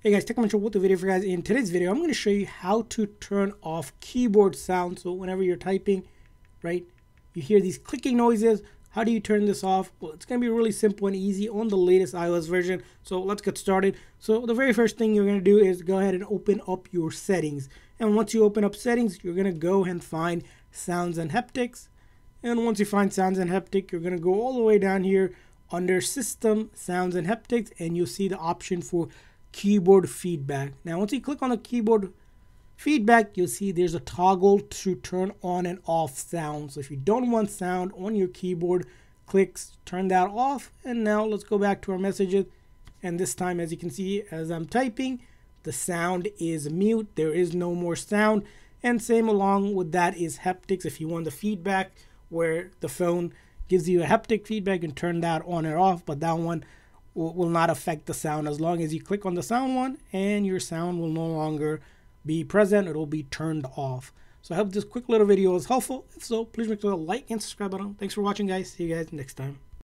Hey guys, Technomentary with the video for you guys. In today's video, I'm going to show you how to turn off keyboard sound. So whenever you're typing, right, you hear these clicking noises. How do you turn this off? Well, it's going to be really simple and easy on the latest iOS version. So let's get started. So the very first thing you're going to do is go ahead and open up your settings. And once you open up settings, you're going to go and find sounds and haptics. And once you find sounds and haptic, you're going to go all the way down here under system sounds and haptics and you'll see the option for keyboard feedback. Now, once you click on the keyboard feedback, you'll see there's a toggle to turn on and off sound. So if you don't want sound on your keyboard, click turn that off. And now let's go back to our messages. And this time, as you can see, as I'm typing, the sound is mute. There is no more sound. And same along with that is haptics. If you want the feedback where the phone gives you a haptic feedback and turn that on or off, but that one will, will not affect the sound as long as you click on the sound one and your sound will no longer be present. It will be turned off. So I hope this quick little video was helpful. If so, please make sure to like and subscribe button. Thanks for watching, guys. See you guys next time.